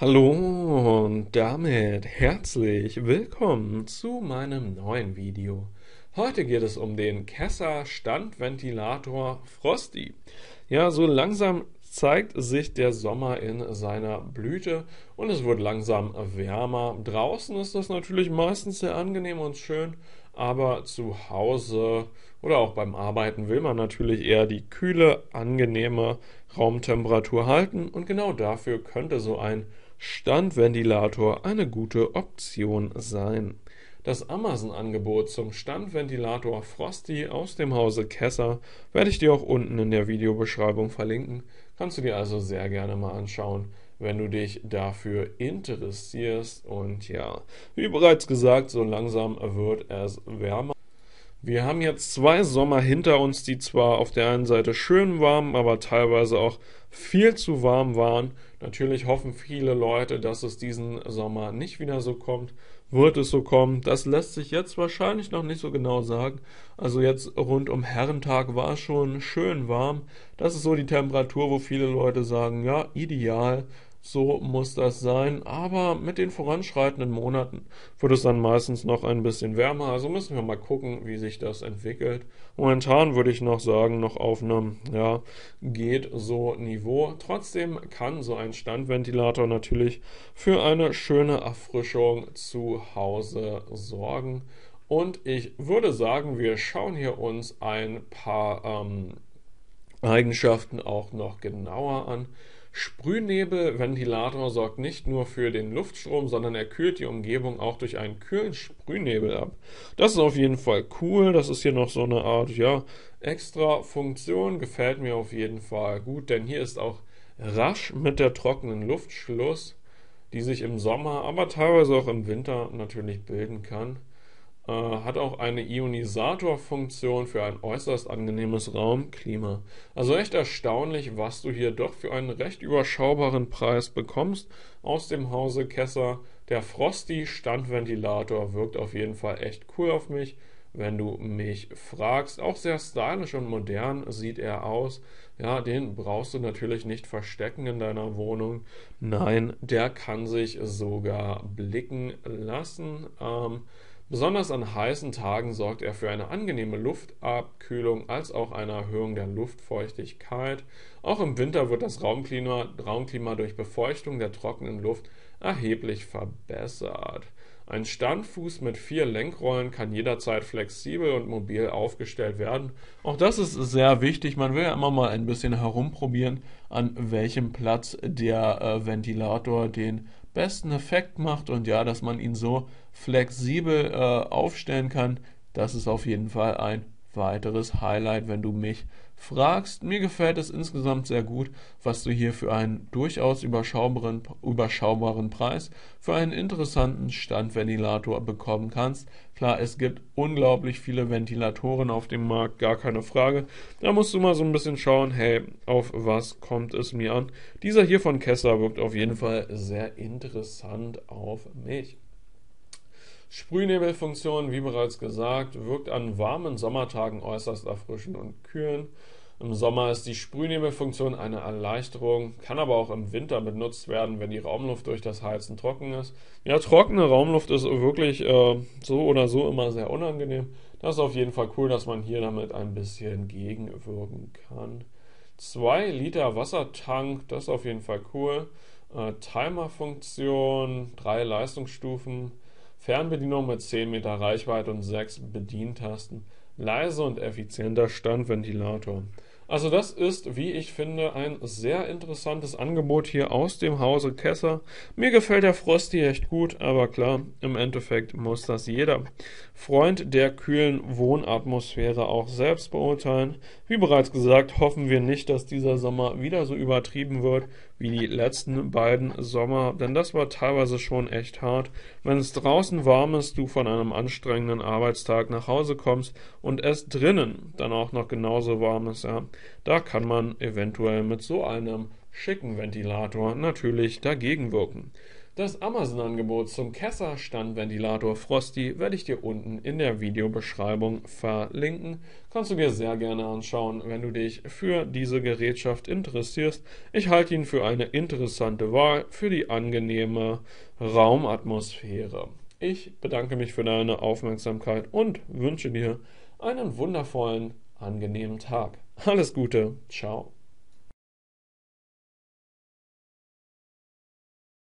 Hallo und damit herzlich willkommen zu meinem neuen Video. Heute geht es um den Kessa Standventilator Frosty. Ja, so langsam zeigt sich der Sommer in seiner Blüte und es wird langsam wärmer. Draußen ist das natürlich meistens sehr angenehm und schön, aber zu Hause oder auch beim Arbeiten will man natürlich eher die kühle, angenehme Raumtemperatur halten und genau dafür könnte so ein Standventilator eine gute Option sein. Das Amazon-Angebot zum Standventilator Frosty aus dem Hause Kesser werde ich dir auch unten in der Videobeschreibung verlinken. Kannst du dir also sehr gerne mal anschauen, wenn du dich dafür interessierst. Und ja, wie bereits gesagt, so langsam wird es wärmer. Wir haben jetzt zwei Sommer hinter uns, die zwar auf der einen Seite schön warm, aber teilweise auch viel zu warm waren. Natürlich hoffen viele Leute, dass es diesen Sommer nicht wieder so kommt. Wird es so kommen? Das lässt sich jetzt wahrscheinlich noch nicht so genau sagen. Also jetzt rund um Herrentag war es schon schön warm. Das ist so die Temperatur, wo viele Leute sagen, ja, ideal. So muss das sein, aber mit den voranschreitenden Monaten wird es dann meistens noch ein bisschen wärmer, also müssen wir mal gucken, wie sich das entwickelt. Momentan würde ich noch sagen, noch auf einem, ja, geht so Niveau. Trotzdem kann so ein Standventilator natürlich für eine schöne Erfrischung zu Hause sorgen. Und ich würde sagen, wir schauen hier uns ein paar ähm, Eigenschaften auch noch genauer an. Sprühnebelventilator sorgt nicht nur für den Luftstrom, sondern er kühlt die Umgebung auch durch einen kühlen Sprühnebel ab. Das ist auf jeden Fall cool. Das ist hier noch so eine Art, ja, extra Funktion. Gefällt mir auf jeden Fall gut, denn hier ist auch rasch mit der trockenen Luft Schluss, die sich im Sommer, aber teilweise auch im Winter natürlich bilden kann. Äh, hat auch eine Ionisatorfunktion für ein äußerst angenehmes Raumklima. Also echt erstaunlich, was du hier doch für einen recht überschaubaren Preis bekommst aus dem Hause Kesser. Der Frosty Standventilator wirkt auf jeden Fall echt cool auf mich wenn du mich fragst. Auch sehr stylisch und modern sieht er aus. Ja, den brauchst du natürlich nicht verstecken in deiner Wohnung. Nein, der kann sich sogar blicken lassen. Ähm, Besonders an heißen Tagen sorgt er für eine angenehme Luftabkühlung als auch eine Erhöhung der Luftfeuchtigkeit. Auch im Winter wird das Raumklima, Raumklima durch Befeuchtung der trockenen Luft erheblich verbessert. Ein Standfuß mit vier Lenkrollen kann jederzeit flexibel und mobil aufgestellt werden. Auch das ist sehr wichtig. Man will ja immer mal ein bisschen herumprobieren, an welchem Platz der äh, Ventilator den besten Effekt macht und ja, dass man ihn so flexibel äh, aufstellen kann, das ist auf jeden Fall ein weiteres Highlight, wenn du mich fragst. Mir gefällt es insgesamt sehr gut, was du hier für einen durchaus überschaubaren, überschaubaren Preis für einen interessanten Standventilator bekommen kannst. Klar, es gibt unglaublich viele Ventilatoren auf dem Markt, gar keine Frage. Da musst du mal so ein bisschen schauen, hey, auf was kommt es mir an. Dieser hier von Kessler wirkt auf jeden Fall sehr interessant auf mich. Sprühnebelfunktion, wie bereits gesagt, wirkt an warmen Sommertagen äußerst erfrischend und kühlend. Im Sommer ist die Sprühnebelfunktion eine Erleichterung, kann aber auch im Winter benutzt werden, wenn die Raumluft durch das Heizen trocken ist. Ja, trockene Raumluft ist wirklich äh, so oder so immer sehr unangenehm. Das ist auf jeden Fall cool, dass man hier damit ein bisschen gegenwirken kann. 2 Liter Wassertank, das ist auf jeden Fall cool. Äh, Timerfunktion, drei Leistungsstufen. Fernbedienung mit 10 Meter Reichweite und 6 Bedientasten. Leise und effizienter Standventilator. Also das ist, wie ich finde, ein sehr interessantes Angebot hier aus dem Hause Kesser. Mir gefällt der Frosty echt gut, aber klar, im Endeffekt muss das jeder Freund der kühlen Wohnatmosphäre auch selbst beurteilen. Wie bereits gesagt, hoffen wir nicht, dass dieser Sommer wieder so übertrieben wird wie die letzten beiden Sommer, denn das war teilweise schon echt hart. Wenn es draußen warm ist, du von einem anstrengenden Arbeitstag nach Hause kommst und es drinnen dann auch noch genauso warm ist, ja, da kann man eventuell mit so einem schicken Ventilator natürlich dagegen wirken. Das Amazon-Angebot zum Kessa-Standventilator Frosty werde ich dir unten in der Videobeschreibung verlinken. Kannst du dir sehr gerne anschauen, wenn du dich für diese Gerätschaft interessierst. Ich halte ihn für eine interessante Wahl für die angenehme Raumatmosphäre. Ich bedanke mich für deine Aufmerksamkeit und wünsche dir einen wundervollen, angenehmen Tag. Alles Gute, ciao.